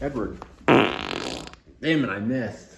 Edward. Damn it, I missed.